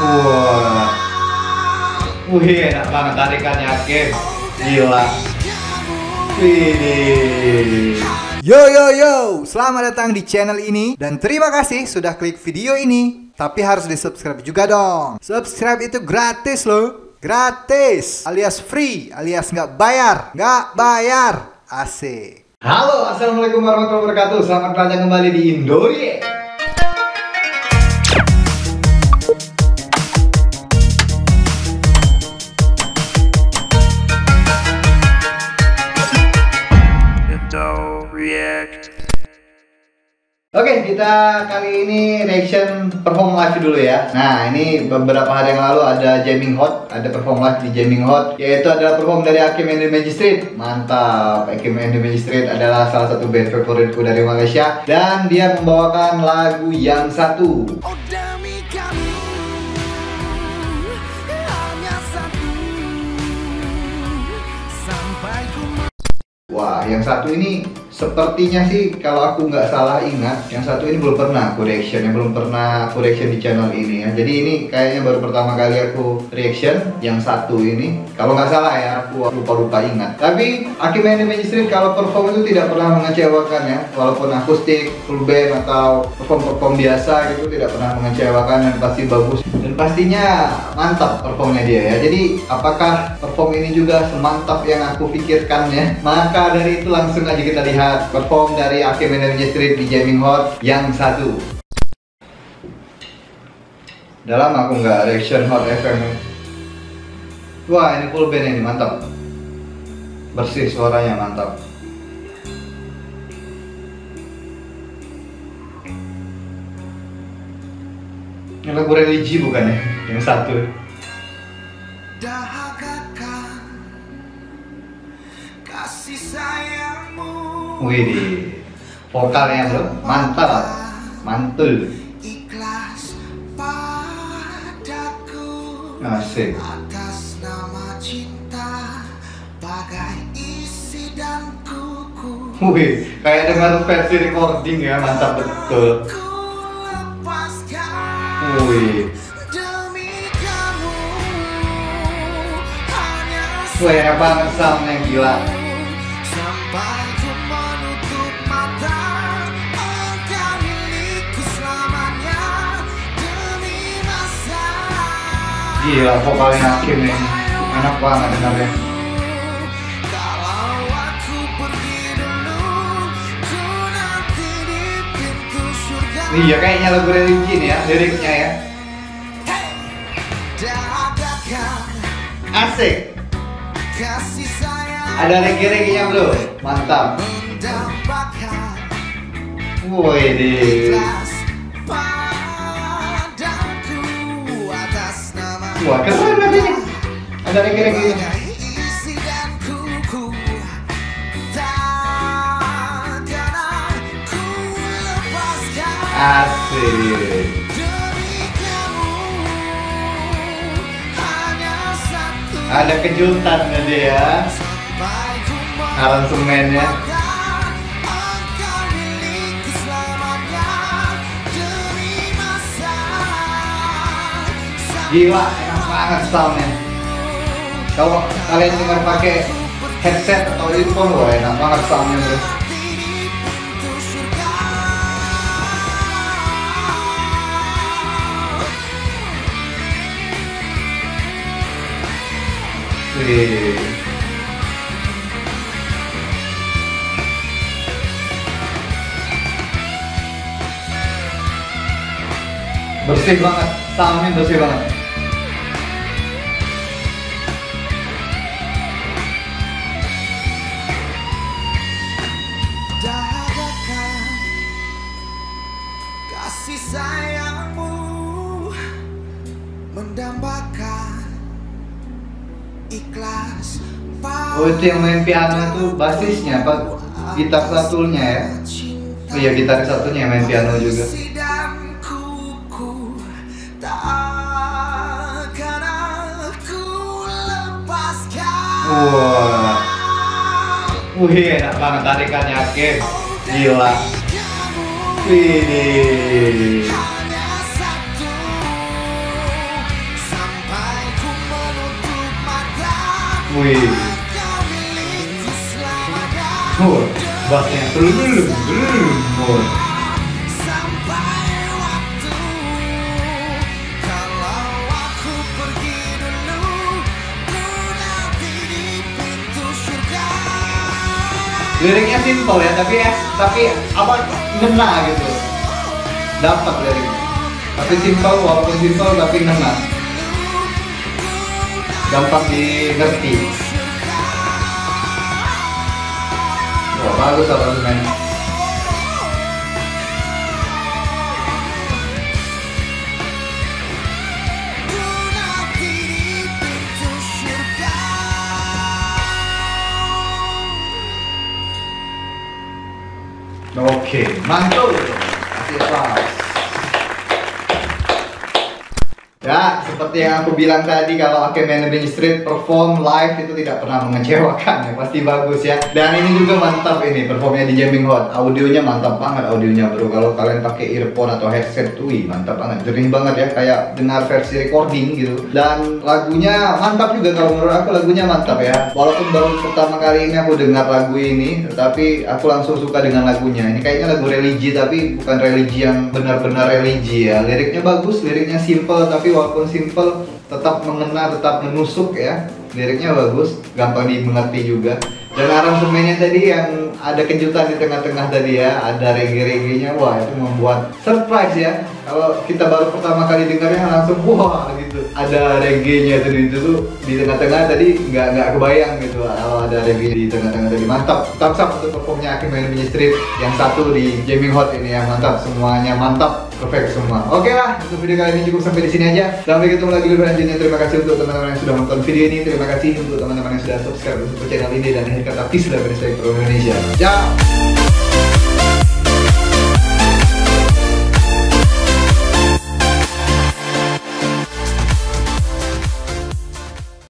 Wah. Wih, enak banget tarikannya Hakim. Gila. Wih. Yo yo yo, selamat datang di channel ini dan terima kasih sudah klik video ini. Tapi harus di subscribe juga dong. Subscribe itu gratis loh, gratis, alias free, alias nggak bayar, nggak bayar. Asik. Halo, assalamualaikum warahmatullahi wabarakatuh. Selamat datang kembali di Indorie. Oke, kita kali ini reaction perform live dulu ya. Nah, ini beberapa hari yang lalu ada jamming hot, ada perform live di jamming hot, yaitu adalah perform dari Hakim and the Magistrate. Mantap, Hakim and the Magistrate adalah salah satu band favoritku dari Malaysia dan dia membawakan lagu yang satu. Oh Wah, yang satu ini sepertinya sih kalau aku nggak salah ingat, yang satu ini belum pernah aku reaction, yang belum pernah aku reaction di channel ini ya. Jadi ini kayaknya baru pertama kali aku reaction yang satu ini. Kalau nggak salah ya, aku lupa-lupa ingat. Tapi the Magistrate kalau perform itu tidak pernah mengecewakan ya, walaupun akustik, full band atau perform-perform biasa gitu tidak pernah mengecewakan dan pasti bagus dan pastinya mantap performnya dia ya. Jadi apakah perform ini juga semantap yang aku pikirkan ya? Maka dari itu langsung aja kita lihat perform dari and the Magistrate di Jamming Hot yang satu. Dalam aku nggak reaction Hot FM. Wah ini full band ini mantap. Bersih suaranya mantap. Ini lagu religi bukan ya? Yang satu. Kasih sayangmu Wih vokalnya bro, mantap, mantul, ikhlas padaku asik. atas nama cinta bagai isi dan kuku Wih, kayak dengar versi recording ya, mantap betul. Wih, enak banget soundnya gila. Ku menutup mata engkau milikku selamanya demi masa Gila vokalnya Hakim nih, enak banget dengarnya. Iya kayaknya lagu religi nih ya, liriknya ya. Asik. Ada reggae-reggae-nya bro, mantap. atas nama Wah keren banget ini. Ada lepaskan Asik. Ada kejutan tadi ya, aransemennya. Gila, enak banget soundnya. Kalau kalian dengar pakai headset atau earphone, wah enak banget soundnya bro. Wih. Bersih banget, soundnya bersih banget. Kasih sayangmu mendambakan ikhlas Oh itu yang main piano itu basisnya apa? Gitar satunya ya? Oh iya gitar satunya yang main piano juga. Wah. Wih, enak banget tarikannya Kim. Gila. Wih. Wih. Wah, Wih dulu dulu dulu. Liriknya simpel ya, tapi ya, tapi apa ngena gitu. Dapat liriknya. Tapi simpel walaupun simpel tapi ngena. Gampang dimengerti. Wah, bagus aransemen. Ku Oke, mantul. Kasih applause. Ya, seperti yang aku bilang tadi kalau Ake Managing Street perform live itu tidak pernah mengecewakan ya, pasti bagus ya. Dan ini juga mantap ini performnya di Jamming Hot. Audionya mantap banget audionya bro. Kalau kalian pakai earphone atau headset, wih mantap banget, jernih banget ya, kayak dengar versi recording gitu. Dan lagunya mantap juga kalau menurut aku lagunya mantap ya. Walaupun baru pertama kali ini aku dengar lagu ini, tetapi aku langsung suka dengan lagunya. Ini kayaknya lagu religi tapi bukan religi yang benar-benar religi ya. Liriknya bagus, liriknya simple tapi walaupun simple tetap mengena, tetap menusuk ya. Liriknya bagus, gampang dimengerti juga. Dan aransemennya tadi yang ada kejutan di tengah-tengah tadi ya, ada reggae-reggae-nya, wah itu membuat surprise ya. Kalau kita baru pertama kali dengarnya langsung wah gitu. Ada reggae-nya tadi itu tuh di tengah-tengah tadi nggak nggak kebayang gitu kalau ada reggae di tengah-tengah tadi mantap. Thumbs up untuk performnya Akim Street yang satu di Jamming Hot ini yang mantap semuanya mantap perfect semua. Oke lah untuk video kali ini cukup sampai di sini aja. Sampai ketemu lagi di video selanjutnya. Terima kasih untuk teman-teman yang sudah nonton video ini. Terima kasih untuk teman-teman yang sudah subscribe untuk channel ini dan akhir kata peace for Indonesia. Ciao.